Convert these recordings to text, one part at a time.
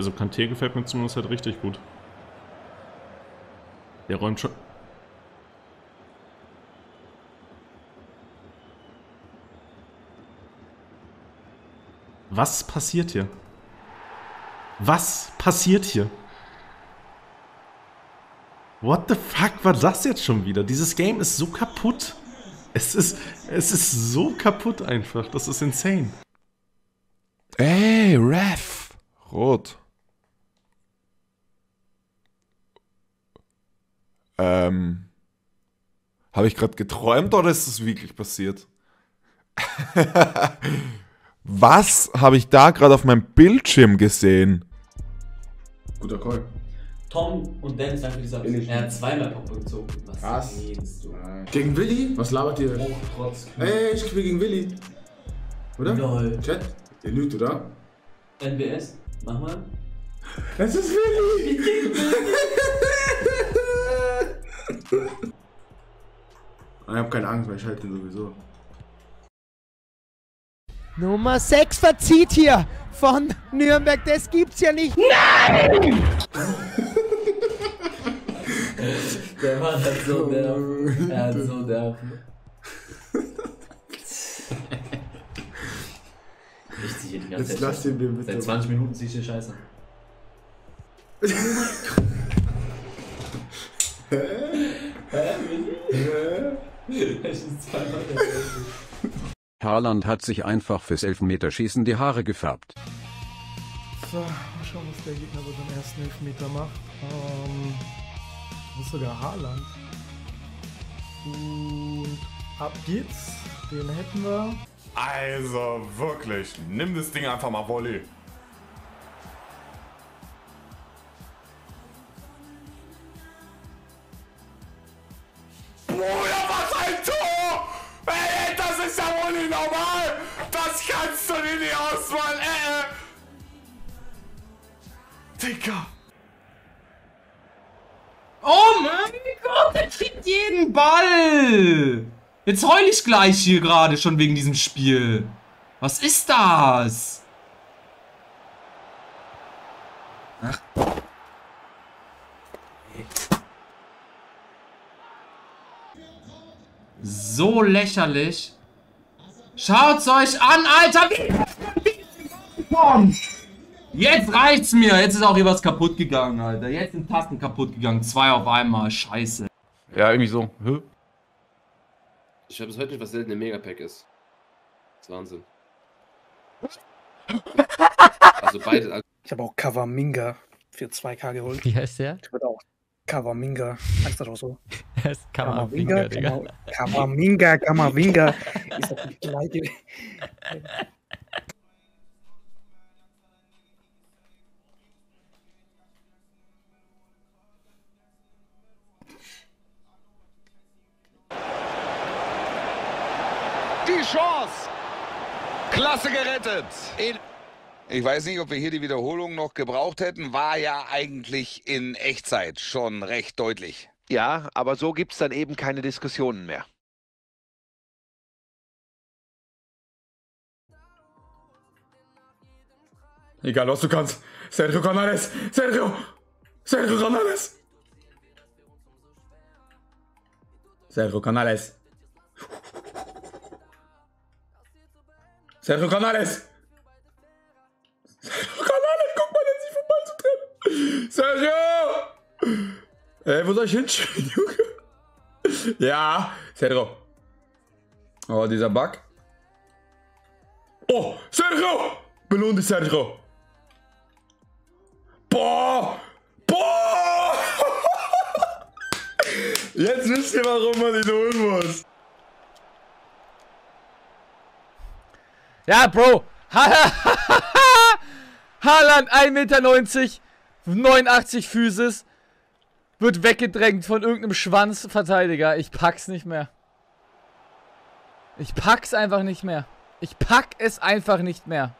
Also Kanté gefällt mir zumindest halt richtig gut. Der räumt schon... Was passiert hier? Was passiert hier? What the fuck war das jetzt schon wieder? Dieses Game ist so kaputt. Es ist, es ist so kaputt einfach. Das ist insane. Ey, Ref. Rot. Ähm. Habe ich gerade geträumt oder ist das wirklich passiert? Was habe ich da gerade auf meinem Bildschirm gesehen? Guter Call. Tom und Dennis einfach dieser. Bin ich Er hat zweimal Pop gezogen. Was Krass. meinst du? Gegen Willi? Was labert ihr? Hoch trotz. Ey, ich spiele gegen Willi. Oder? Lol. Chat? Ihr lügt, oder? NBS? Mach mal. Es ist Willi! ich hab keine Angst, weil ich halte ihn sowieso. Nummer 6 verzieht hier von Nürnberg. Das gibt's ja nicht. Der Mann hat so Nerven. Er hat so Nerven. Ich zieh hier die ganze Jetzt Zeit. lass ihn mir bitte. Seit 20 Minuten zieh ich hier Scheiße. Es ist zweimal der Haaland hat sich einfach fürs Elfmeterschießen die Haare gefärbt. So, mal schauen, was der Gegner so beim ersten Elfmeter macht. Ähm, das ist sogar Haaland. Und ab geht's. Den hätten wir. Also wirklich, nimm das Ding einfach mal Volley. Digga! Oh mein Gott, der kriegt jeden Ball! Jetzt heul ich gleich hier gerade schon wegen diesem Spiel. Was ist das? So lächerlich. Schaut's euch an, Alter! Wie! Jetzt reicht's mir. Jetzt ist auch hier was kaputt gegangen, Alter. Jetzt sind Tasten kaputt gegangen. Zwei auf einmal. Scheiße. Ja, irgendwie so. Hä? Ich weiß bis heute nicht, was selten ein Megapack ist. Das ist Wahnsinn. Also beide. Ich habe auch Kavaminga für 2K geholt. Wie heißt der? Ich würde auch Kavaminga. Heißt das auch so? Das ist Kamavinga, Digga. Kavaminga, Kamavinga. Ist das nicht gleiche? Chance. Klasse gerettet. Ich weiß nicht, ob wir hier die Wiederholung noch gebraucht hätten. War ja eigentlich in Echtzeit schon recht deutlich. Ja, aber so gibt's dann eben keine Diskussionen mehr. Egal, was du kannst. Sergio Canales! Sergio! Sergio Canales! Sergio Canales! Sergio Canales! Sergio Canales, guck mal, der sich vom Ball zu trennen! Sergio! Ey, wo soll ich hinspielen, Junge? Ja, Sergio. Oh, dieser Bug. Oh, Sergio! Belohn dich, Sergio! Boah! Boah! Jetzt wisst ihr, warum man ihn holen muss. Ja, Bro. Haaland 1,90 Meter, 89 Physis, wird weggedrängt von irgendeinem Schwanzverteidiger. Ich pack's nicht mehr. Ich pack's einfach nicht mehr. Ich pack es einfach nicht mehr.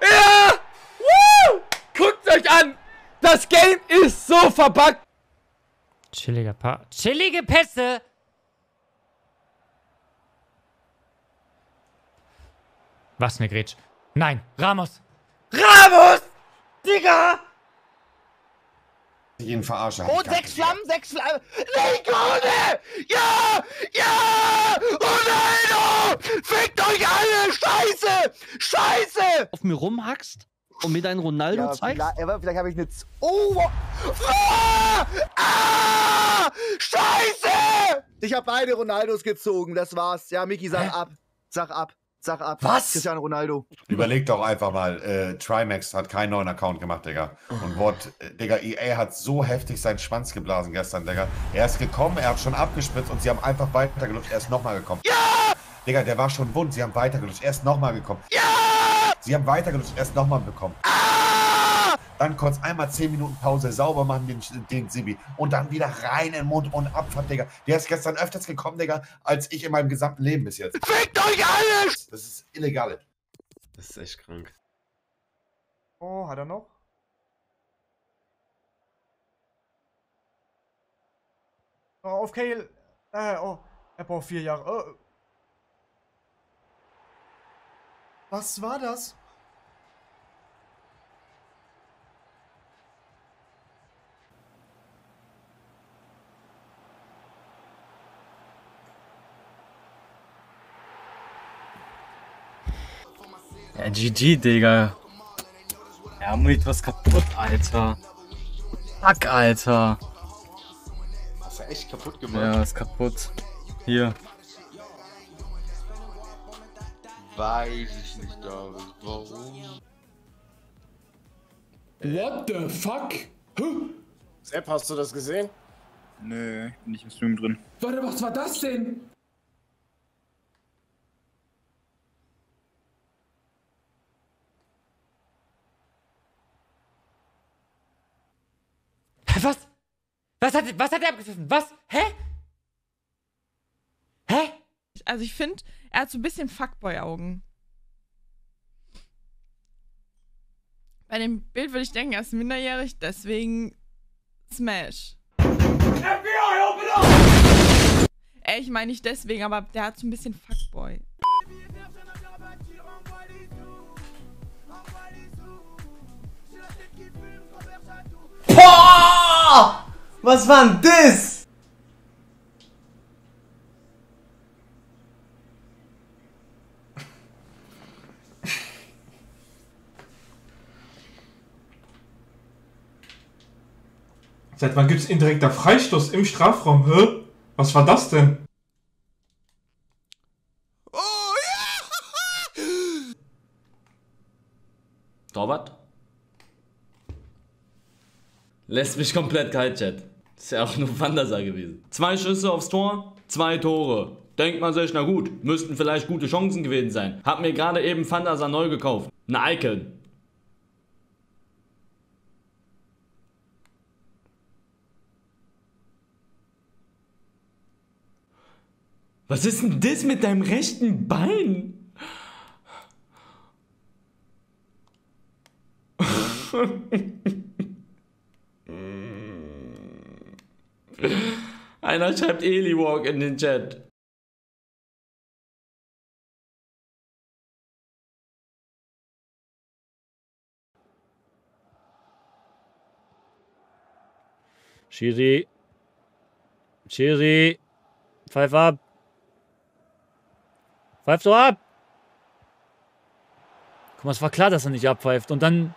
Ja! Woo! Guckt euch an! Das Game ist so verpackt! Chilliger Pa. Chillige Pässe! Was ne Gretsch. Nein, Ramos. Ramos! Digga! Ich ihn verarsche. Und sechs Flammen, sechs Flammen. Legone! Ja! Ja! Ronaldo! Fickt euch alle! Scheiße! Scheiße! Auf mir rumhackst und mir deinen Ronaldo Ja, zeigst? vielleicht, vielleicht habe ich eine. Z oh! Ah! Ah! Scheiße! Ich habe beide Ronaldos gezogen, das war's. Ja, Miki, sag ab. Sag ab. Sag ab. Was? Cristiano Ronaldo. Überleg doch einfach mal, äh, Trimax hat keinen neuen Account gemacht, Digga. Und Wort, äh, Digga, EA hat so heftig seinen Schwanz geblasen gestern, Digga. Er ist gekommen, er hat schon abgespritzt und sie haben einfach weitergelutscht. Er ist nochmal gekommen. Ja! Digga, der war schon wund, sie haben weitergelutscht. Er ist nochmal gekommen. Ja! Sie haben weitergelutscht, er ist nochmal bekommen. Dann kurz einmal 10 Minuten Pause, sauber machen den, den Sibi. Und dann wieder rein in den Mund und Abfahrt, Digga. Der ist gestern öfters gekommen, Digga, als ich in meinem gesamten Leben bis jetzt. Fickt euch alles! Das ist illegal. Das ist echt krank. Oh, hat er noch? Oh, auf Kale. Äh, oh. Er braucht vier Jahre. Oh. Was war das? Ja, GG, Digga. Ja, mit was kaputt, Alter. Fuck, Alter. Hast du echt kaputt gemacht? Ja, ist kaputt. Hier. Weiß ich nicht, David. Warum? What the fuck? Huh? Sepp, hast du das gesehen? Nö, ich bin nicht im Stream drin. Warte, was war das denn? Was? Was hat, was hat er abgepfiffen? Was? Hä? Hä? Also ich finde, er hat so ein bisschen Fuckboy-Augen. Bei dem Bild würde ich denken, er ist minderjährig, deswegen Smash. FBI, open up! Ey, ich meine nicht deswegen, aber der hat so ein bisschen Fuckboy. Boah! Was war denn das? Seit wann gibt's indirekter Freistoß im Strafraum? Hä? Was war das denn? Lässt mich komplett kalt, Chat. Ist ja auch nur Wanderser gewesen. Zwei Schüsse aufs Tor, zwei Tore. Denkt man sich, na gut, müssten vielleicht gute Chancen gewesen sein. Hab mir gerade eben Vandasa neu gekauft. Ein Icon. Was ist denn das mit deinem rechten Bein? Einer schreibt Eliwalk in den Chat. Schiri. Schiri. Pfeif ab. Pfeif doch ab. Guck mal, es war klar, dass er nicht abpfeift. Und dann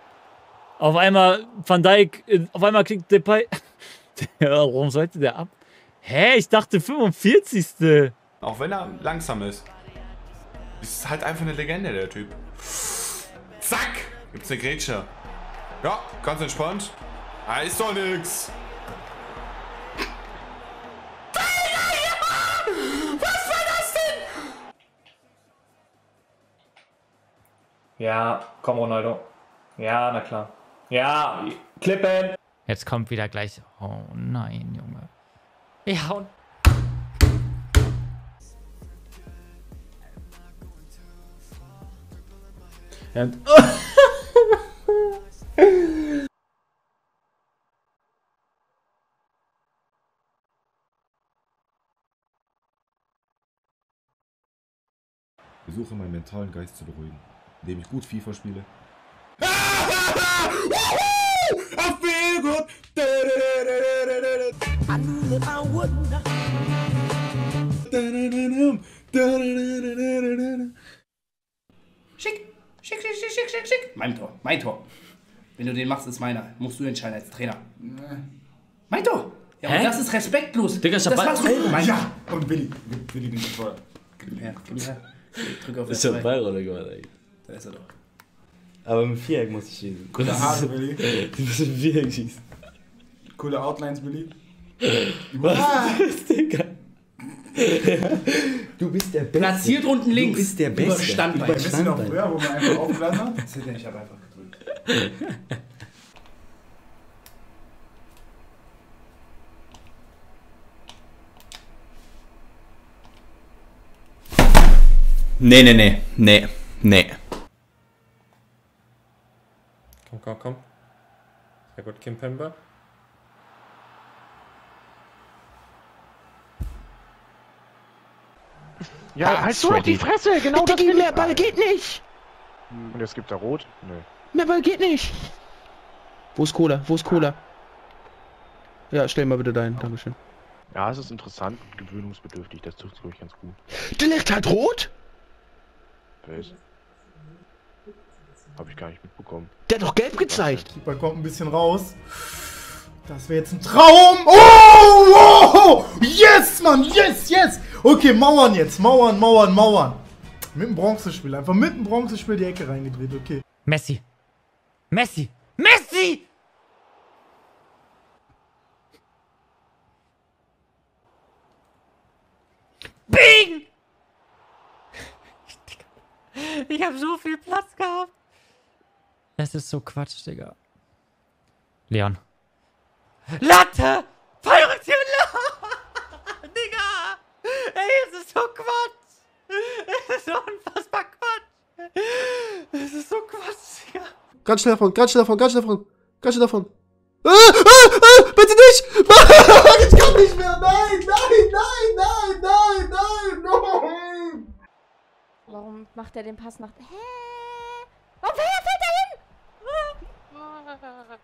auf einmal Van Dijk, in- auf einmal kriegt Depay. Warum sollte der ab? Hä? Ich dachte 45. Auch wenn er langsam ist. Ist halt einfach eine Legende, der Typ. Zack! Gibt's eine Grätsche. Ja, ganz entspannt. Ah, ist doch nix. Was war das denn? Ja, komm Ronaldo. Ja, na klar. Ja, klippen. Jetzt kommt wieder gleich. Oh nein, Junge. Ja, und. Und Versuche meinen mentalen Geist zu beruhigen, indem ich gut FIFA spiele. I feel good. I knew that I would not. Schick, schick, schick, schick, schick, schick, schick. Mein Tor, mein Tor. Wenn du den machst, ist meiner. Musst du entscheiden als Trainer. Mein Tor. Ja, Hä? und das ist respektlos. Digga, ich hab das machst du. Mein ja, und Willi. Willi, den Tor. Gib Ja, komm gib her. Drück auf Ist der Ball runtergefallen, ey. Da ist er doch. Aber mit Viereck muss ich schießen. Coole Haare, Willi. Du musst mit Viereck schießen. Coole Outlines, Willi. Was ist das, Digga? Du bist der Beste. Platziert unten links. Du bist der Über Beste. Standbein. Über Wisst ihr noch Standbein. früher, wo man einfach aufgeladen hat? Erzähl dir, Ich hab einfach gedrückt. Nee, nee, nee. Nee. Nee. Komm, komm, komm. Sehr gut, Kim Pember. Ja, halt so die Fresse, genau das will mehr. Ball geht nicht. Und jetzt gibt er rot? Nö. Mehr Ball geht nicht. Wo ist Cola? Wo ist Cola? Ja, stell mal bitte deinen. Dankeschön. Ja, es ist interessant und gewöhnungsbedürftig, das tut glaube ich ganz gut. Der Licht hat rot? Wer ist? Hab ich gar nicht mitbekommen. Der hat doch gelb gezeigt. Keeper kommt ein bisschen raus. Das wäre jetzt ein Traum. Oh, oh, yes, Mann, yes, yes. Okay, Mauern jetzt, Mauern, Mauern, Mauern. Mit dem Bronzespiel, einfach mit dem Bronzespiel die Ecke reingedreht, okay. Messi. Messi. Messi! Bing! Ich habe so viel Platz gehabt. Das ist so Quatsch, Digga. Leon. Latte! Fallrückzieher! Digga! Ey, es ist so Quatsch! Es ist so unfassbar Quatsch! Es ist so Quatsch, Digga! Ganz schnell davon, ganz schnell davon, ganz schnell davon, ganz schnell davon. Ah, ah, ah, bitte nicht! Ich kann nicht mehr! Nein, nein, nein, nein, nein, nein, nein! Warum macht er den Pass nach. Hä? Warum fällt er dahin?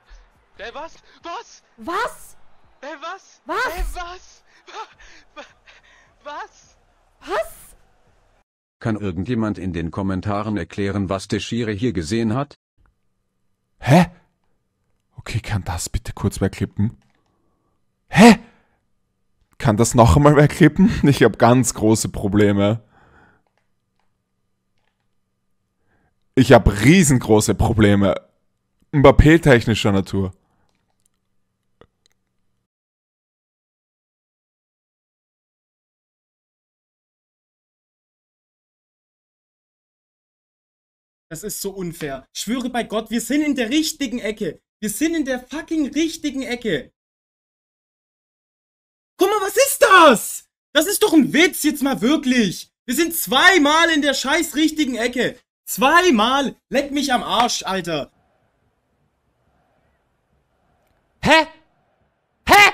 Ey, was? Was? Was? Ey, was? Was? Ey, was? Wa- wa- Was? Was? Kann irgendjemand in den Kommentaren erklären, was der Schiri hier gesehen hat? Hä? Okay, kann das bitte kurz wegklippen? Hä? Kann das noch einmal wegklippen? Ich habe ganz große Probleme. Ich habe riesengroße Probleme. Mbappé-technischer Natur. Das ist so unfair. Ich schwöre bei Gott, wir sind in der richtigen Ecke. Wir sind in der fucking richtigen Ecke. Guck mal, was ist das? Das ist doch ein Witz, jetzt mal wirklich. Wir sind zweimal in der scheiß richtigen Ecke. Zweimal. Leck mich am Arsch, Alter. Hä? Hä?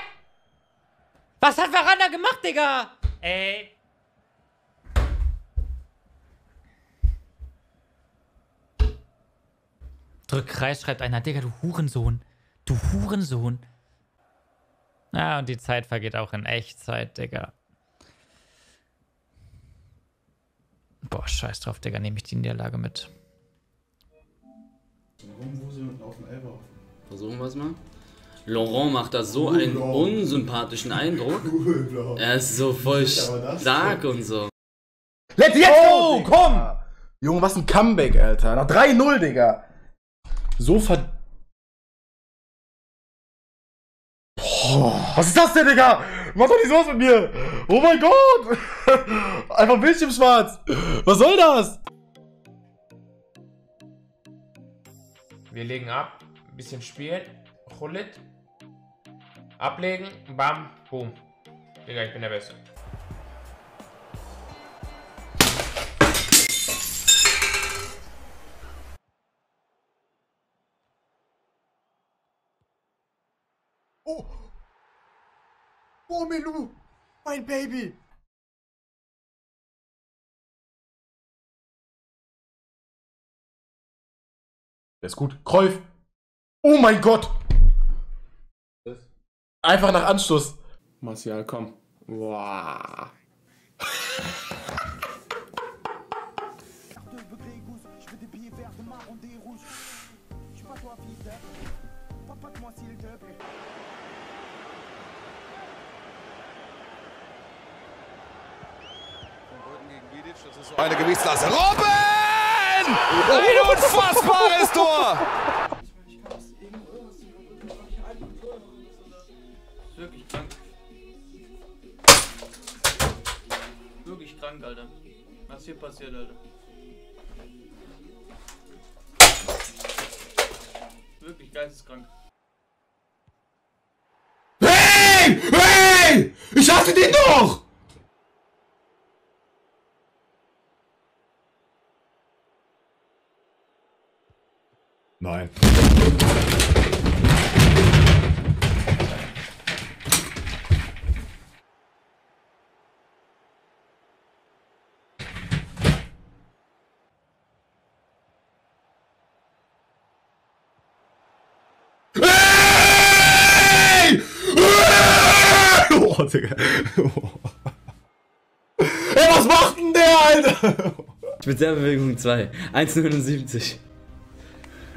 Was hat Veranda gemacht, Digga? Ey. Drück Kreis, schreibt einer. Digga, du Hurensohn. Du Hurensohn. Ja, und die Zeit vergeht auch in Echtzeit, Digga. Boah, scheiß drauf, Digga. Nehme ich die Niederlage mit. Versuchen wir es mal. Laurent macht da so einen unsympathischen Eindruck. Er ist so voll stark und so. Let's jetzt oh, komm! Junge, was ein Comeback, Alter. Nach 3-0, Digga. So ver... Boah, was ist das denn, Digga? Mach doch nicht sowas mit mir. Oh mein Gott. Einfach Bildschirmschwarz. Was soll das? Wir legen ab, ein bisschen spielen, Chulit, ablegen, bam, boom. Digga, ich bin der Beste. Oh. Oh, Melu. Mein Baby. Der ist gut. Kräuf. Oh mein Gott. Einfach nach Anstoß. Martial, komm. Wow. Eine Gewichtsklasse. Robben! Ein unfassbares Tor! Krank, Alter. Was hier passiert, Alter. Wirklich geisteskrank. Hey! Hey! Ich hasse den doch! Nein. Hey! Oh, Digga. Ey, was macht denn der, Alter? Spezialbewegung 2. 1,79.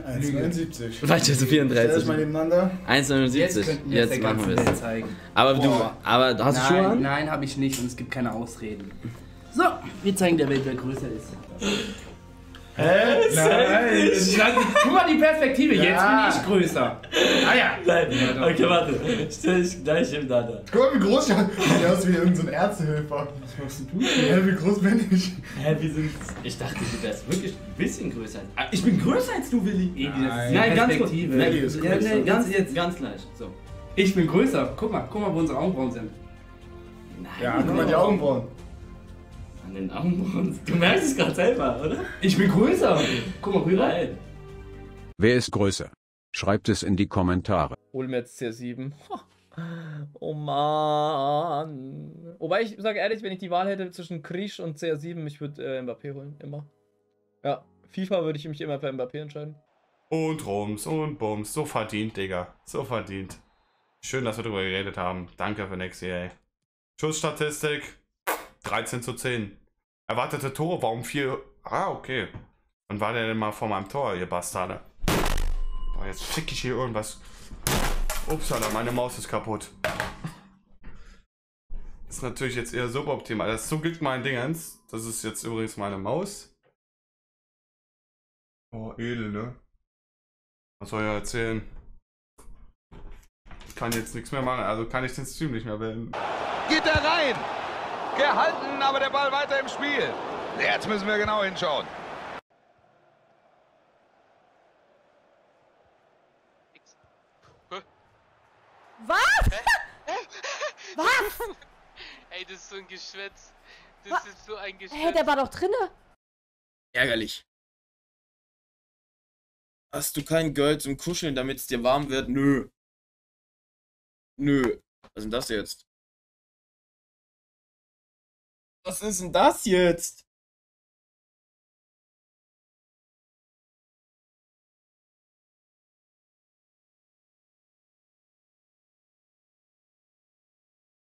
1,79. Weiter zu 34. Stell das mal nebeneinander. 1,79. Jetzt machen wir es. zeigen. Aber du, Boah. aber hast du nein, Schuhe an? Nein, habe ich nicht und es gibt keine Ausreden. So, wir zeigen der Welt, wer größer ist. Hä? Nein. Guck mal die Perspektive, jetzt Ja. bin ich größer. Ah ja. Nein. Okay, warte. Stell dich gleich hintereinander. Guck mal, wie groß ich bin. Ich aus wie irgendein so ein Ärztehilfer. Was machst du? Hä, wie groß bin ich? Hä, wie sind Ich dachte, du wärst wirklich ein bisschen größer. Ah, Ich bin größer als du, Willi. Nein, Nein ganz kurz. Nein, Willi ist ja, größer. nee, ganz jetzt, ganz gleich. So. Ich bin größer. Guck mal, guck mal, wo unsere Augenbrauen sind. Nein, Ja, guck mal, die Augenbrauen. An den Augenbrauen. Du merkst es gerade selber, oder? Ich bin größer. Guck mal rüber. Nein. Wer ist größer? Schreibt es in die Kommentare. Hol mir jetzt CR7. Oh Mann. Wobei ich sage ehrlich, wenn ich die Wahl hätte zwischen Krisch und CR7, ich würde äh, Mbappé holen. Immer. Ja, FIFA würde ich mich immer für Mbappé entscheiden. Und Rums und Bums. So verdient, Digga. So verdient. Schön, dass wir drüber geredet haben. Danke für nix, ey. Schussstatistik 13 zu 10. Erwartete Tore, warum 4? Ah, okay. Wann war der denn mal vor meinem Tor, ihr Bastarde? Oh, jetzt fick ich hier irgendwas. Upsala, meine Maus ist kaputt. Ist natürlich jetzt eher suboptimal. Das ist zum Glück mein Dingens. Das ist jetzt übrigens meine Maus. Oh, edel, ne? Was soll ich erzählen? Ich kann jetzt nichts mehr machen, also kann ich den Stream nicht mehr beenden. Geht er rein? Gehalten, aber der Ball weiter im Spiel. Jetzt müssen wir genau hinschauen. Was? Was? Ey, das ist so ein Geschwätz. Das ist so ein Geschwätz. Hey, der war doch drinne. Ärgerlich. Hast du kein Girl zum Kuscheln, damit es dir warm wird? Nö. Nö. Was ist denn das jetzt? Was ist denn das jetzt?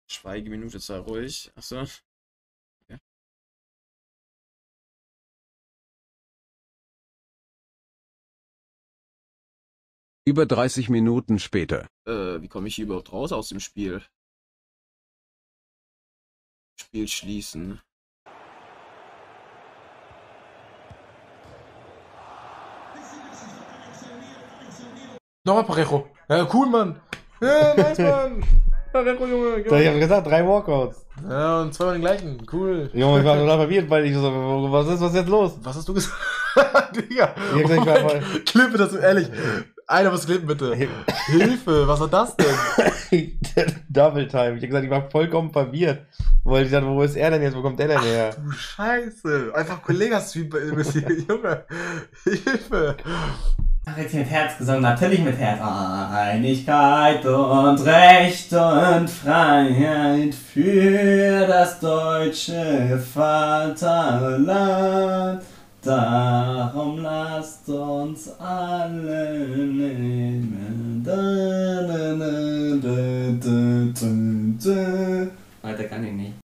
Schweigeminute, sei ruhig. Achso. Ja. Über 30 Minuten später. Äh, wie komme ich hier überhaupt raus aus dem Spiel? Spiel schließen. Nochmal Parejo. Ja, cool, Mann. Ja, nice, Mann. Parejo, Junge. Da, ich hab gesagt, drei Walkouts. Ja, und zweimal den gleichen. Cool. Junge, ich war total verwirrt, weil ich so, was ist, was ist jetzt los? Was hast du gesagt? Digga. Ich hab gesagt, ich war voll- Klippe das ehrlich. Einer muss klippen, bitte. Hilfe, was war das denn? Double Time. Ich hab gesagt, ich war vollkommen verwirrt. Weil ich dachte, wo ist er denn jetzt? Wo kommt der denn her? Du Scheiße. Einfach Kollegas-Stream Junge. Hilfe. Ach, jetzt mit Herz gesungen, natürlich mit Herz. Einigkeit und Recht und Freiheit für das deutsche Vaterland. Darum lasst uns alle nehmen. Da, da, da, da, da, da,